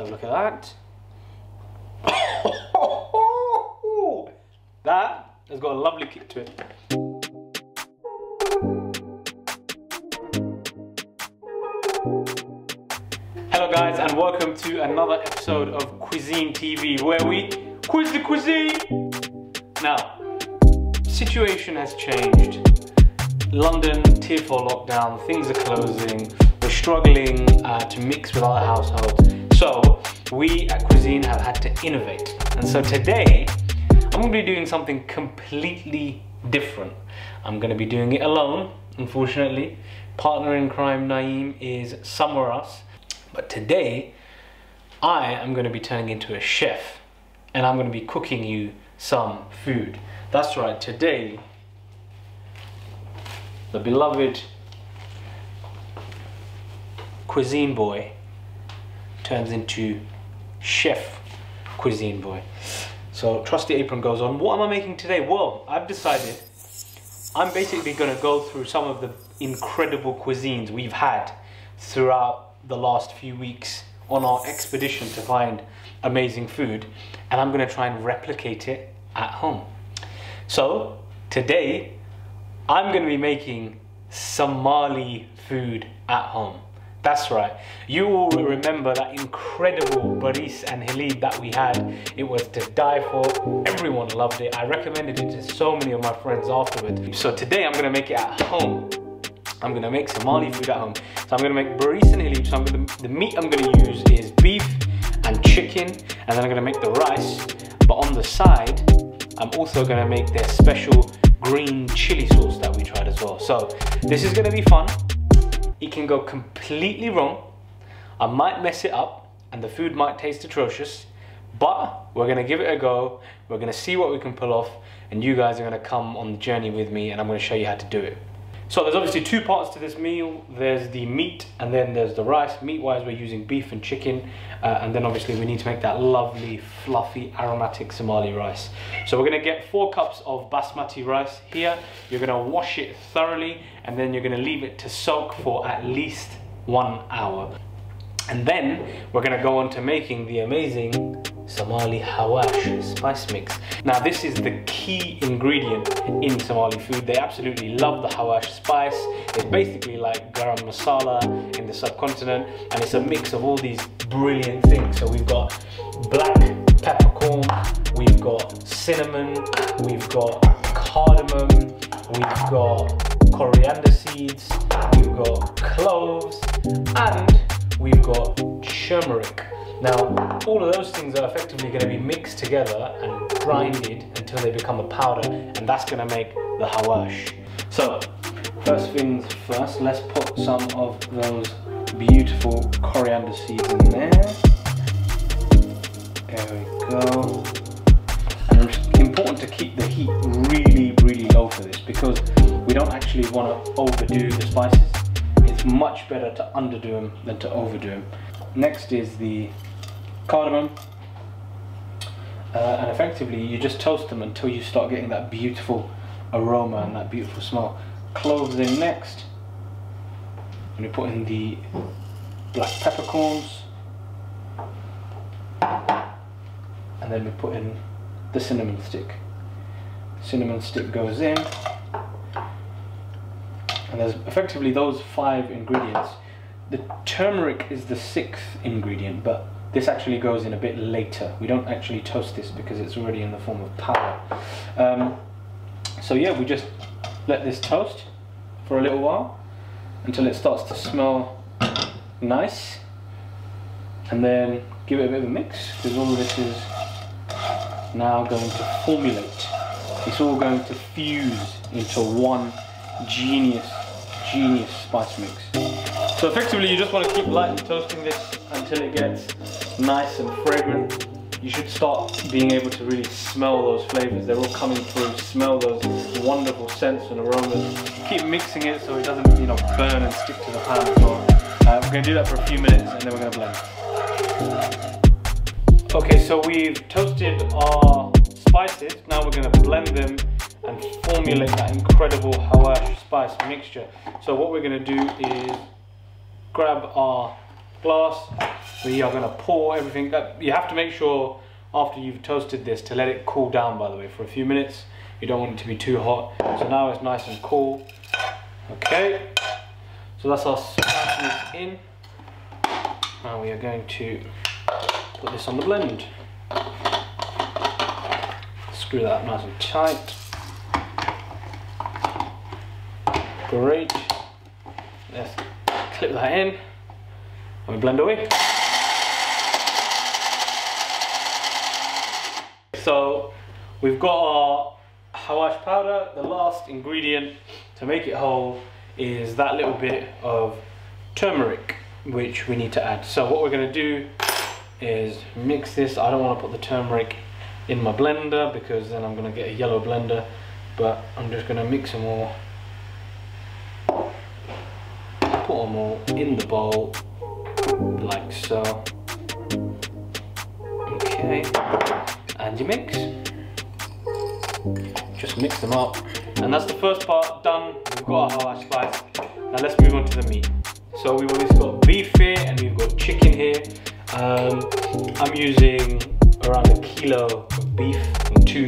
So look at that. that has got a lovely kick to it. Hello guys and welcome to another episode of Quizine TV where we quiz the cuisine. Now, situation has changed. London, tier 4 lockdown, things are closing, we're struggling uh, to mix with other households. So, we at Quizine have had to innovate. And so today, I'm gonna be doing something completely different. I'm gonna be doing it alone, unfortunately. Partner in crime, Naeem, is somewhere else. But today, I am gonna be turning into a chef and I'm gonna be cooking you some food. That's right, today the beloved Quizine boy turns into chef Quizine boy. So trusty apron goes on. What am I making today? Well, I've decided I'm basically going to go through some of the incredible cuisines we've had throughout the last few weeks on our expedition to find amazing food and I'm going to try and replicate it at home. So today I'm going to be making Somali food at home. That's right. You all remember that incredible baris and halib that we had. It was to die for. Everyone loved it. I recommended it to so many of my friends afterwards. So today I'm to make it at home. I'm to make Somali food at home. So I'm to make baris and halib. So I'm to, the meat I'm to use is beef and chicken. And then I'm to make the rice. But on the side, I'm also to make their special green chili sauce that we tried as well. So this is gonna be fun. It can go completely wrong. I might mess it up and the food might taste atrocious, but we're gonna give it a go. We're gonna see what we can pull off and you guys are gonna come on the journey with me and I'm gonna show you how to do it. So there's obviously two parts to this meal. There's the meat and then there's the rice. Meat-wise, we're using beef and chicken. Uh, and then obviously we need to make that lovely, fluffy, aromatic Somali rice. So we're gonna get four cups of basmati rice here. You're gonna wash it thoroughly and then you're gonna leave it to soak for at least one hour. And then we're gonna go on to making the amazing Somali Xawaash spice mix. Now this is the key ingredient in Somali food. They absolutely love the Xawaash spice. It's basically like garam masala in the subcontinent and it's a mix of all these brilliant things. So we've got black peppercorn, we've got cinnamon, we've got cardamom, we've got coriander seeds, we've got cloves and we've got turmeric. Now, all of those things are effectively going to be mixed together and grinded until they become a powder, and that's going to make the Xawaash. So, first things first, let's put some of those beautiful coriander seeds in there. There we go. Important to keep the heat really, really low for this because we don't actually want to overdo the spices. It's much better to underdo them than to overdo them. Next is the cardamom. Uh, and effectively you just toast them until you start getting that beautiful aroma and that beautiful smell. Cloves in next. And we put in the black peppercorns. And then we put in the cinnamon stick. Cinnamon stick goes in. And there's effectively those five ingredients. The turmeric is the sixth ingredient, but this actually goes in a bit later. We don't actually toast this because it's already in the form of powder. Um, so yeah, we just let this toast for a little while until it starts to smell nice. And then give it a bit of a mix because all of this is now going to formulate. It's all going to fuse into one genius, genius spice mix. So effectively you just want to keep lightly toasting this until it gets nice and fragrant. You should start being able to really smell those flavors. They're all coming through. Smell those wonderful scents and aromas. Keep mixing it so it doesn't, you know, burn and stick to the pan as well. Uh, we're going to do that for a few minutes and then we're going to blend. Okay, so we've toasted our spices. Now we're going to blend them and formulate that incredible Xawaash spice mixture. So what we're going to do is grab our glass. We are gonna pour everything. You have to make sure after you've toasted this to let it cool down by the way for a few minutes. You don't want it to be too hot. So now it's nice and cool. Okay, so that's our spices in. Now we are going to put this on the blend. Screw that nice and tight. Great. Let's clip that in and we blend away. So we've got our Xawaash powder. The last ingredient to make it whole is that little bit of turmeric which we need to add. So what we're going to do is mix this. I don't want to put the turmeric in my blender because then I'm going to get a yellow blender but I'm just going to mix them all. Put them all in the bowl like so. Okay and you mix. Just mix them up. And that's the first part done. We've got our Xawaash spice. Now let's move on to the meat. So we've always got beef here and we've got chicken here um, I'm using around a kilo of beef and two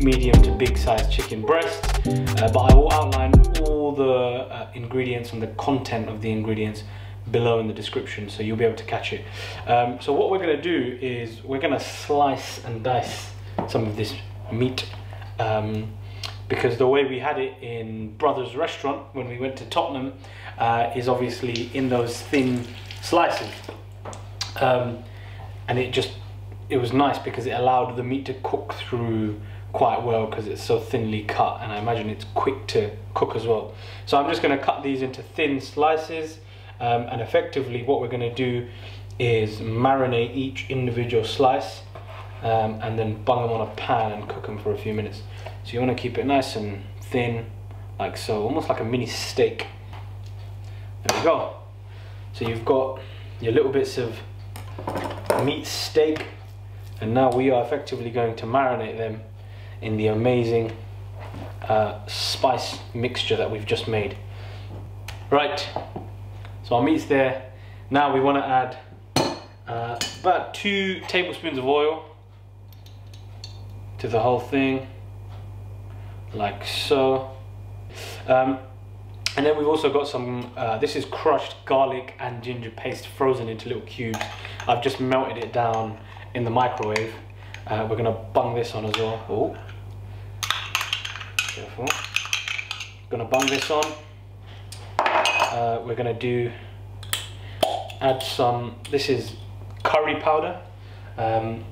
medium to big size chicken breasts uh, but I will outline all the uh, ingredients and the content of the ingredients below in the description so you'll be able to catch it. Um, so what we're going to do is we're going to slice and dice some of this meat um, because the way we had it in Brothers Restaurant when we went to Tottenham uh, is obviously in those thin slices um, and it just it was nice because it allowed the meat to cook through quite well because it's so thinly cut and I imagine it's quick to cook as well. So I'm just going to cut these into thin slices um, and effectively what we're going to do is marinate each individual slice um, and then bung them on a pan and cook them for a few minutes. So you want to keep it nice and thin like so, almost like a mini steak. There we go. So you've got your little bits of meat steak and now we are effectively going to marinate them in the amazing uh, spice mixture that we've just made. Right, so our meat's there. Now we want to add uh, about two tablespoons of oil to the whole thing, like so. Um, and then we've also got some, uh, this is crushed garlic and ginger paste frozen into little cubes. I've just melted it down in the microwave. Uh, we're gonna bung this on as well. Oh, careful. Gonna bung this on. Uh, we're gonna do, add some, this is curry powder. Um,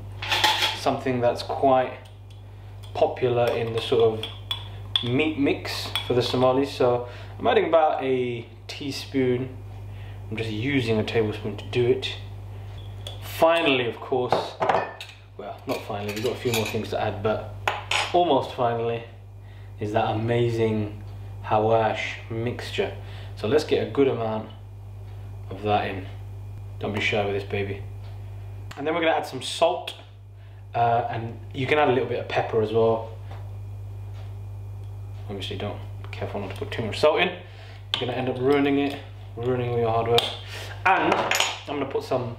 something that's quite popular in the sort of meat mix for the Somalis. So I'm adding about a teaspoon. I'm just using a tablespoon to do it. Finally, of course, well, not finally, we've got a few more things to add, but almost finally, is that amazing Xawaash mixture. So let's get a good amount of that in. Don't be shy with this baby. And then we're gonna add some salt, uh, and you can add a little bit of pepper as well. Obviously don't, careful not to put too much salt in. You're gonna end up ruining it, ruining all your hard work. And I'm gonna put some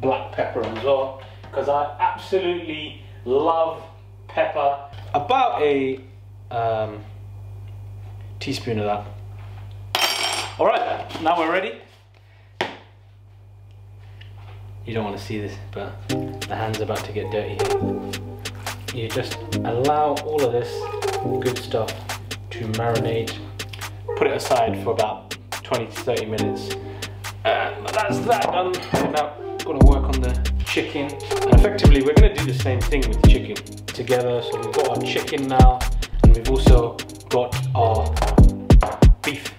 black pepper as well, because I absolutely love pepper. About a um, teaspoon of that. All right, now we're ready. You don't want to see this, but the hand's are about to get dirty. You just allow all of this good stuff to marinate. Put it aside for about 20 to 30 minutes. Uh, and that's that done. Now, gonna work on the chicken. And effectively, we're gonna do the same thing with the chicken together. So we've got our chicken now, and we've also got our beef.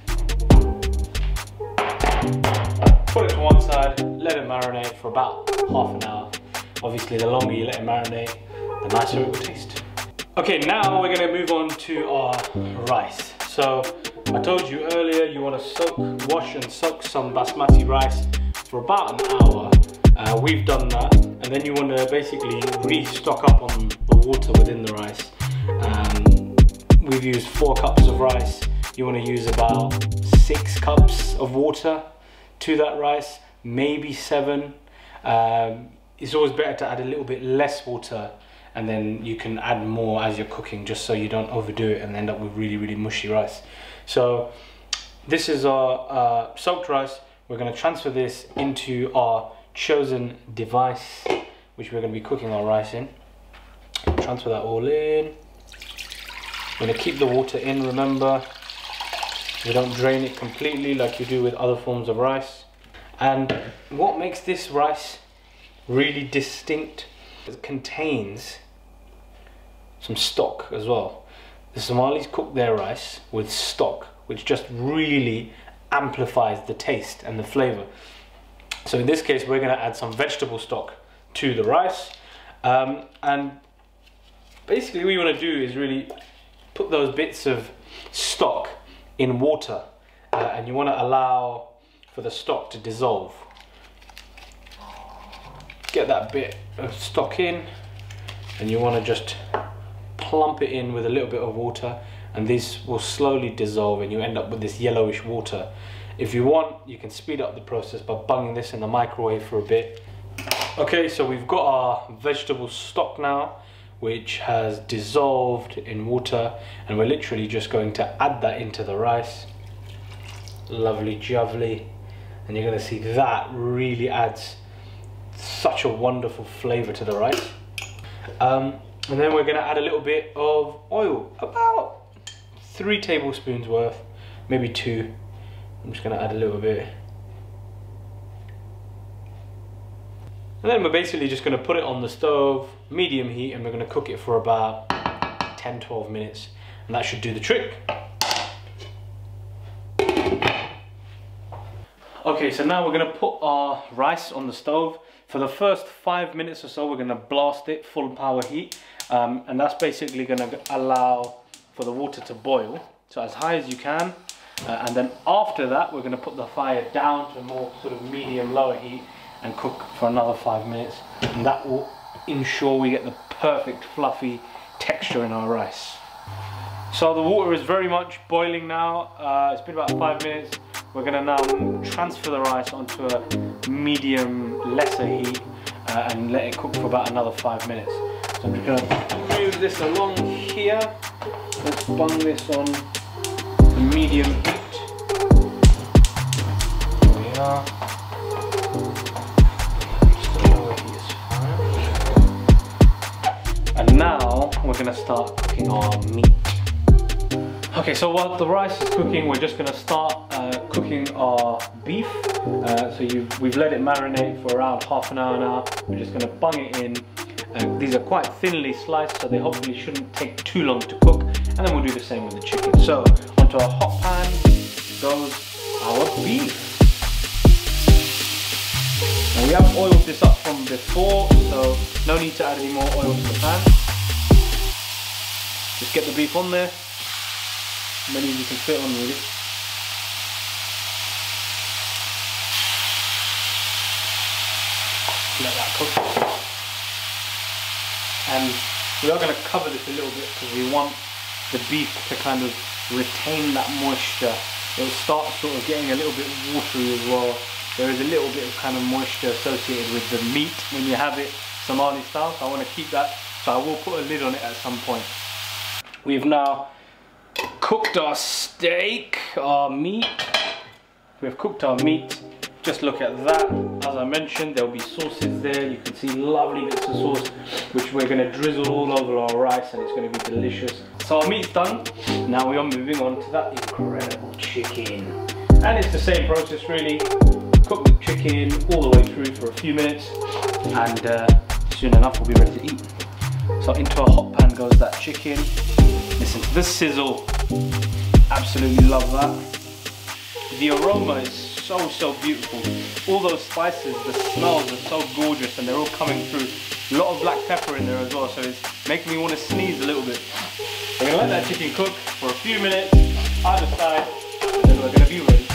Put it to one side, let it marinate for about half an hour. Obviously, the longer you let it marinate, the nicer it will taste. Okay, now we're gonna move on to our rice. So I told you earlier, you wanna soak, wash and soak some basmati rice for about an hour. Uh, we've done that, and then you wanna basically restock up on the water within the rice. Um, we've used four cups of rice. You wanna use about six cups of water to that rice maybe seven. Um, it's always better to add a little bit less water and then you can add more as you're cooking just so you don't overdo it and end up with really really mushy rice. So this is our uh, soaked rice. We're going to transfer this into our chosen device which we're going to be cooking our rice in. Transfer that all in. We're going to keep the water in remember. We don't drain it completely like you do with other forms of rice. And what makes this rice really distinct? It contains some stock as well. The Somalis cook their rice with stock, which just really amplifies the taste and the flavor. So in this case, we're going to add some vegetable stock to the rice. Um, and basically what you want to do is really put those bits of stock in water uh, and you want to allow for the stock to dissolve. Get that bit of stock in and you want to just plump it in with a little bit of water and this will slowly dissolve and you end up with this yellowish water. If you want, you can speed up the process by bunging this in the microwave for a bit. Okay, so we've got our vegetable stock now, which has dissolved in water, and we're literally just going to add that into the rice. Lovely jubbly. And you're gonna see that really adds such a wonderful flavor to the rice. Um, and then we're going to add a little bit of oil, about three tablespoons worth, maybe two. I'm just going to add a little bit. And then we're basically just going to put it on the stove, medium heat, and we're going to cook it for about 10-12 minutes. And that should do the trick. Okay, so now we're going to put our rice on the stove. For the first five minutes or so, we're going to blast it full power heat. Um, and that's basically going to allow for the water to boil. So as high as you can. Uh, and then after that, we're going to put the fire down to a more sort of medium lower heat and cook for another five minutes. And that will ensure we get the perfect fluffy texture in our rice. So the water is very much boiling now. Uh, it's been about five minutes. We're gonna now transfer the rice onto a medium lesser heat uh, and let it cook for about another five minutes. So I'm just gonna move this along here. Let's bung this on the medium heat. There we are. And now we're gonna start cooking our meat. Okay, so while the rice is cooking, we're just gonna start uh, cooking our beef. Uh, so we've let it marinate for around half an hour now. We're just gonna bung it in. These are quite thinly sliced, so they hopefully shouldn't take too long to cook. And then we'll do the same with the chicken. So onto a hot pan goes our beef. Now we have oiled this up from before, so no need to add any more oil to the pan. Just get the beef on there many as you can fit on really. Let that cook. And we are going to cover this a little bit because we want the beef to kind of retain that moisture. It'll start sort of getting a little bit watery as well. There is a little bit of kind of moisture associated with the meat when you have it Somali style. So I want to keep that. So I will put a lid on it at some point. We've now cooked our steak, our meat. We've cooked our meat. Just look at that. As I mentioned, there'll be sauces there. You can see lovely bits of sauce, which we're gonna drizzle all over our rice and it's gonna be delicious. So our meat's done. Now we are moving on to that incredible chicken. And it's the same process really. Cook the chicken all the way through for a few minutes and uh, soon enough we'll be ready to eat. So into a hot pan goes that chicken. Listen to the sizzle. Absolutely love that. The aroma is so, so beautiful. All those spices, the smells are so gorgeous and they're all coming through. A lot of black pepper in there as well, so it's making me want to sneeze a little bit. We're gonna let that chicken cook for a few minutes, either side, and then we're gonna be ready.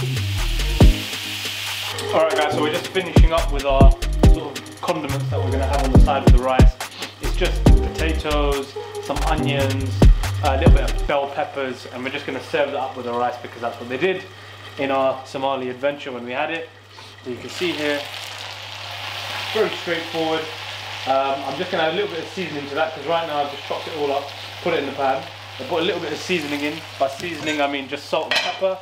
Alright guys, so we're just finishing up with our sort of condiments that we're gonna have on the side of the rice. It's just potatoes, some onions, a little bit of bell peppers, and we're just to serve that up with the rice because that's what they did in our Somali adventure when we had it. So you can see here, very straightforward. Um, I'm just going to add a little bit of seasoning to that because right now I've just chopped it all up, put it in the pan. I put a little bit of seasoning in. By seasoning I mean just salt and pepper,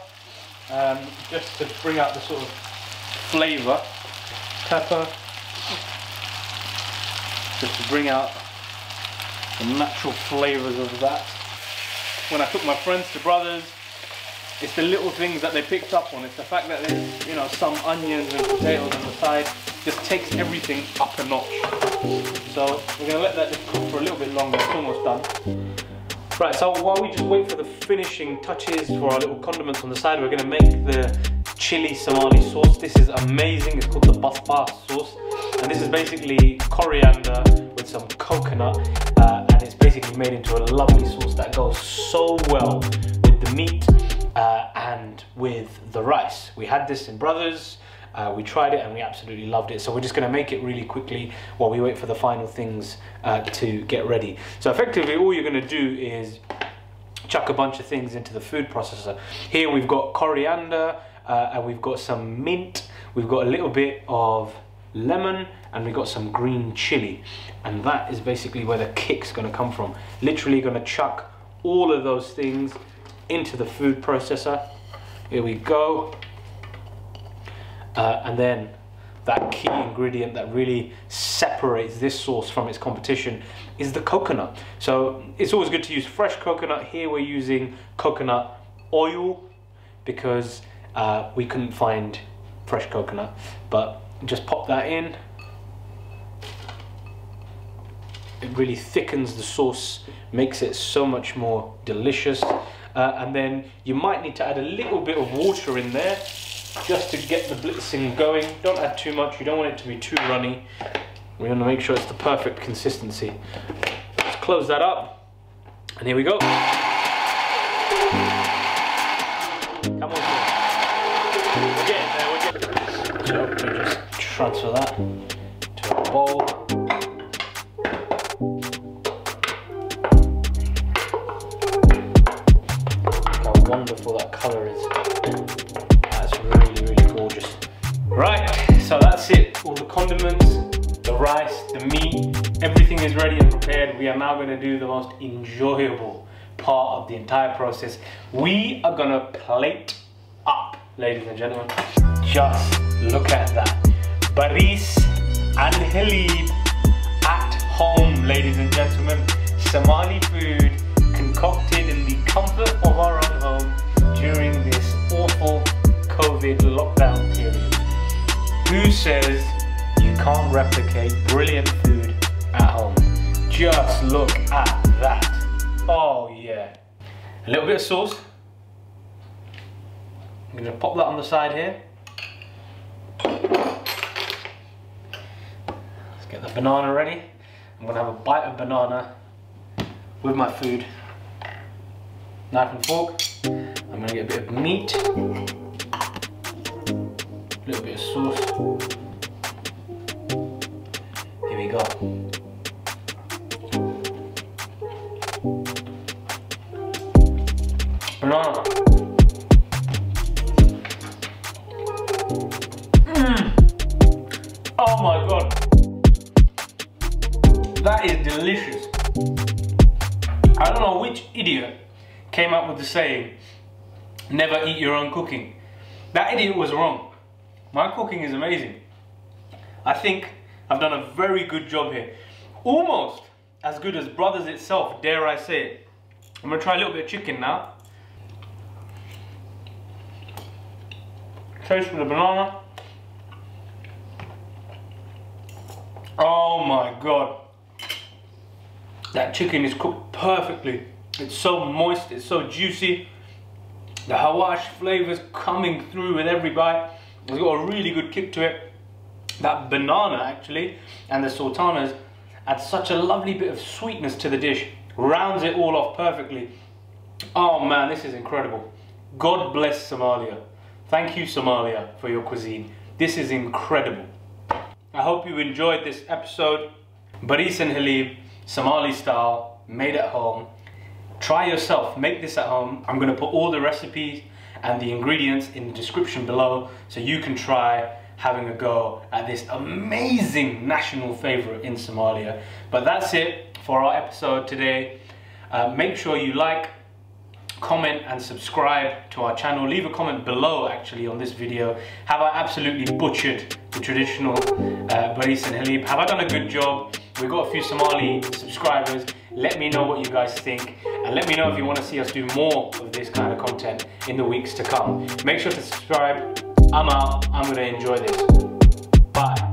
um, just to bring out the sort of flavour. Pepper, just to bring out the natural flavours of that. When I took my friends to Brothers, it's the little things that they picked up on. It's the fact that there's, you know, some onions and potatoes on the side. Just takes everything up a notch. So we're gonna let that just cook for a little bit longer. It's almost done. Right, so while we just wait for the finishing touches for our little condiments on the side, we're gonna make the chili Somali sauce. This is amazing. It's called the basbas sauce. And this is basically coriander with some coconut. Uh, and it's basically made into a lovely sauce that goes so well with the meat uh, and with the rice. We had this in Brothers, uh, we tried it and we absolutely loved it. So we're just going to make it really quickly while we wait for the final things uh, to get ready. So effectively all you're going to do is chuck a bunch of things into the food processor. Here we've got coriander uh, and we've got some mint, we've got a little bit of lemon and we've got some green chili and that is basically where the kick's going to come from. Literally going to chuck all of those things into the food processor. Here we go. Uh, and then that key ingredient that really separates this sauce from its competition is the coconut. So it's always good to use fresh coconut. Here we're using coconut oil because uh, we couldn't find fresh coconut. But just pop that in. It really thickens the sauce, makes it so much more delicious. Uh, and then you might need to add a little bit of water in there just to get the blitzing going. Don't add too much, you don't want it to be too runny. We want to make sure it's the perfect consistency. Let's close that up, and here we go. Come on, we're there, we're getting So we just transfer that to a bowl. Colour is. That's really, really gorgeous. Right, so that's it. All the condiments, the rice, the meat, everything is ready and prepared. We are now going to do the most enjoyable part of the entire process. We are going to plate up, ladies and gentlemen. Just look at that. Baris and Halib at home, ladies and gentlemen. Somali food concocted in the comfort of our during this awful COVID lockdown period. Who says you can't replicate brilliant food at home? Just look at that. Oh yeah. A little bit of sauce. I'm gonna pop that on the side here. Let's get the banana ready. I'm gonna have a bite of banana with my food. Knife and fork. I'm gonna get a bit of meat. A little bit of sauce. Here we go. Banana. Mm. Oh my god. That is delicious. I don't know which idiot came up with the saying, never eat your own cooking. That idiot was wrong. My cooking is amazing. I think I've done a very good job here. Almost as good as Brothers itself, dare I say it. I'm gonna try a little bit of chicken now. Taste of the banana. Oh my god. That chicken is cooked perfectly. It's so moist, it's so juicy. The Xawaash flavors coming through with every bite. It's got a really good kick to it. That banana actually, and the sultanas add such a lovely bit of sweetness to the dish. Rounds it all off perfectly. Oh man, this is incredible. God bless Somalia. Thank you Somalia for your cuisine. This is incredible. I hope you enjoyed this episode. Baris and Halib, Somali style, made at home. Try yourself, make this at home. I'm gonna put all the recipes and the ingredients in the description below so you can try having a go at this amazing national favorite in Somalia. But that's it for our episode today. Uh, make sure you like, comment and subscribe to our channel. Leave a comment below actually on this video. Have I absolutely butchered the traditional uh, Baris and Halib? Have I done a good job? We've got a few Somali subscribers. Let me know what you guys think and let me know if you want to see us do more of this kind of content in the weeks to come. Make sure to subscribe. I'm out. I'm going to enjoy this. Bye.